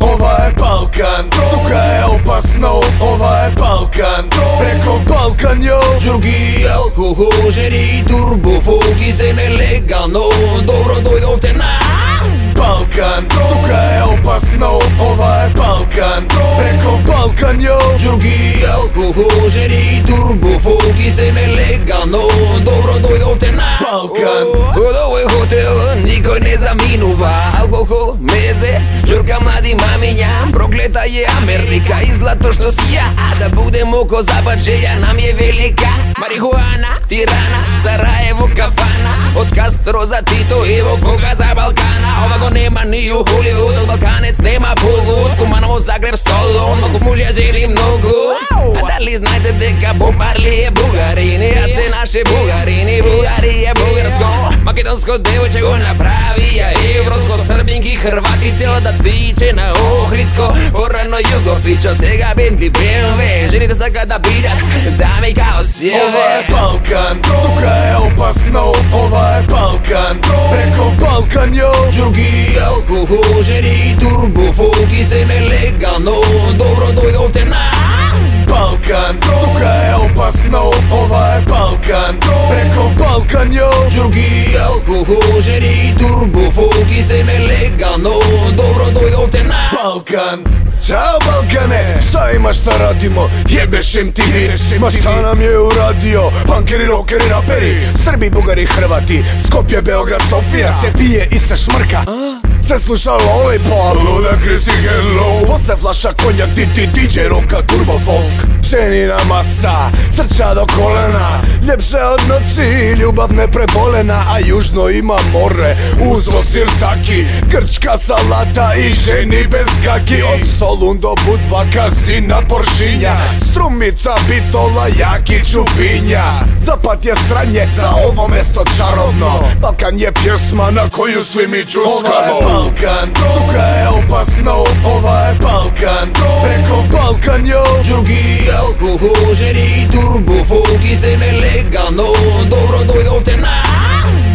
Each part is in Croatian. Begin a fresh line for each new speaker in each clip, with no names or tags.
Ова е Балкан, тука е опасно Ова е Балкан, преков Балкан јо
Джурги, алкохол, жени, турбофуги се нелегално Добро дојдовте на
Балкан, тука е опасно Ова е Балкан, преков Балкан јо
Джурги, алкохол, жени, турбофуги се нелегално Добро дојдовте на Балкан ова алкохол, мезе, журка млади мамиња. Проклета е Америка и злато што си ја. А да будем око забаджеја нам е велика. Марихуана, Тирана, Сараево, Кафана. Од Кастро за Тито, во кога за Балкана. Ова го нема ни у Холивуд, од Балканец нема полуд. Куманово Загреб соло, многу мужја жели многу. А дали знаете дека Боб е бугарини а се наше бугарини, бугари е бугар. Македонско девојче го направи Ја евроско, србинки, хрвати Целата да пиче на Охридско. Порано Југофичо сега бенди БМВ Жените сака да бидат дами као си. Ова е
Балкан, тука е опасно. Ова е Балкан, преко Балкан јо.
Джурги, алкохол, жени, турбофолки Се нелегално, добро
preko Balkan jo
Đurgi, alkohol, ženi, turbo, fogi se nelegalno Dobro dojde ovdje na
Balkan.
Ćao Balkane,
šta
ima šta radimo? Jebeš
im
ti
Ma šta
nam
je uradio? Punkeri, rockeri, raperi
Srbi, Bugari, Hrvati. Skopje, Beograd,
Sofija.
Se pije
i se šmrka Se sluša Lollipop Luda Krisi Hello Posle flaša konjak, di ti DJ roka turbo folk. Ženina masa, srča do kolena. Ljepše od noći, ljubav ne prebolena A južno ima more, uzo
sirtaki
Grčka salata i ženi bez kaki. Od Solun do Budva, kasina Poršinja. Strumica, Bitola,
Jaki, Čupinja.
Zapad je
sranje, za ovo mesto čarobno. Balkan je pjesma na koju svi mi čuskamo
Balkan Тука е опасно, ова е Балкан Беков Балкан, йо
Джурги, алкохол, жени, турбофолки се нелегано Добро дойдовте на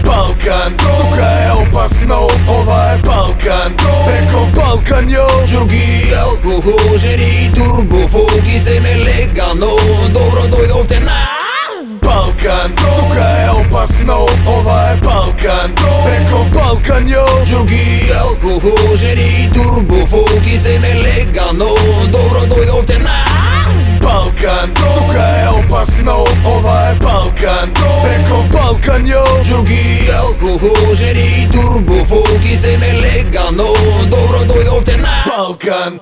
Балкан Тука е опасно, ова е Балкан Беков Балкан, йо
Джурги, алкохол, жени, турбофолки
Calcagno
Giochi alcohol, geni turbo fuochi se ne legano. Dobro doj
Balkan, tuga je opasno, ova je Balkan Preko Balkanjo
Đurgi, alkohol, turbo, fugi se nelegano Dobro doj
Balkan.